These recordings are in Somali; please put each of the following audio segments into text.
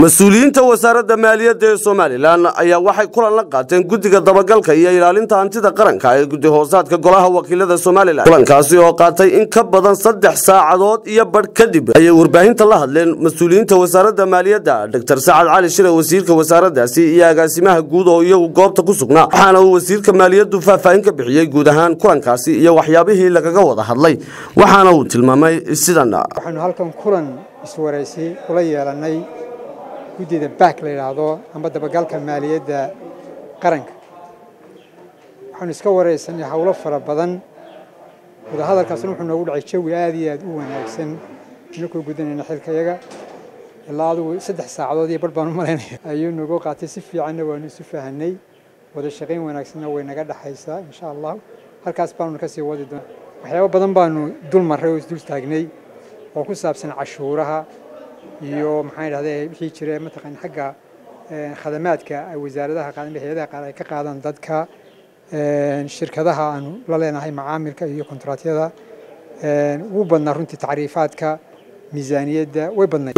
mas'uuliyiinta wasaaradda maaliyadda ee somalilan ayaa waxay kulan la qaateen guddiga dabagalka iyo ilaalinta hantida qaranka ee guddi hoosaadka golaha wakiilada somalilan kulankaasi oo qaatay in ka badan saddex saacadood iyo badh kadib ayay warbaahinta la hadleen mas'uuliyiinta wasaaradda maaliyadda dr sacad cali shire wasiirka wasaaraddaasi iyo agaasimaha guud oo iyagu goobta ku sugnaa waxaana uu wasiirka maaliyaddu faahfaahin ka bixiyey guud ahaan kulankaasi iyo waxyaabihii lagaga wada hadlay. Waxaana uu tilmaamay sidan guddida back la yidhaahdo amba dabagalka maaliyadda qaranka waxaanu iska waraysanay howlo fara badan wadahadalkaasna wuxuu noogu dhacay jawi aad iyo aad u wanaagsan. Inakoo gudanayna xilkayaga ilaa adigu saddex saacadood iyo bar baan u malaynaya ayuu nagu qaatay si fiicanna waanu isu fahanay. Wada shaqayn wanaagsanna way naga dhexaysaa insha allah halkaas baanu ka sii wadi doona waxyaabo badan baanu dul marray oo isdul taagnay oo ku saabsan cashuuraha iyo maxaan idhahday wixii jira mataqaan xagga khadamaadka ay wasaaradaha qaadan hay'adaha qaar ay ka qaadaan dadka shirkadaha aanu la leenahay macaamilka iyo kontraatyada wuu badnaa runtii tacriifaadka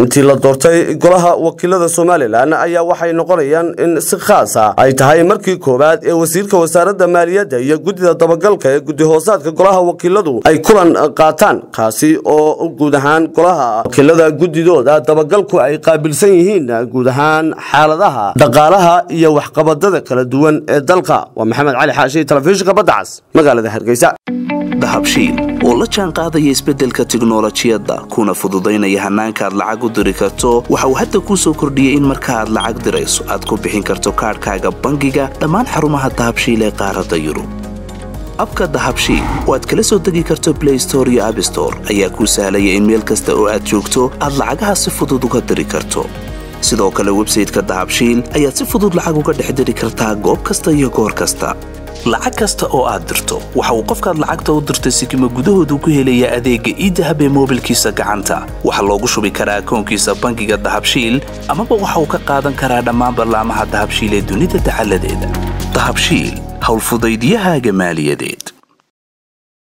intii la doortay golaha wakiilada somalilan ayaa waxay noqonayaan in si khaas ah ay tahay markii koowaad ee wasiirka wasaaradda maaliyadda iyo guddida dabagalka ee guddi hoosaadka golaha wakiiladu ay kulan qaataan kaasi oo guud ahaan golaha wakiilada guddidooda dabagalku ay qaabilsan yihiin guud ahaan xaaladaha dhaqaalaha iyo waxqabadada kala duwan ee dalka. Waa maxamed cali xaashi telefishinka badda cas magaalada hargeysa. Dahabshiil oo la jaan qaadaya isbeddelka tiknolojiyadda kuna fududaynaya hannaanka aad lacag u diri karto waxa uu hadda kuu soo kordhiyey in marka aad lacag dirayso aad ku bixin karto kaadhkaaga bangiga dhammaan xarumaha dahabshiil ee qaaradda yurub. Abka dahabshiil oo aad kala soo degi karto blay store iyo abstore ayaa kuu sahlaya in meel kasta oo aad joogto aad lacagaha si fudud uga diri karto. Sidoo kale websayteka dahabshiil ayaad si fudud lacag uga dhex diri kartaa goob kasta iyo goor kasta lacag kasta oo aad dirto. Waxa uu qofkaad lacagta u dirtay sikima gudahoodu ku helayaa adeegga iidahab ee moobilkiisa gacanta. Waxaa loogu shubi karaa akoonkiisa bangiga dahabshiil amaba waxa uu ka qaadan karaa dhammaan ballaamaha dahabshiil ee dunida dacaladeeda dahabshiil howlfudaydiyahaaga maaliyadeed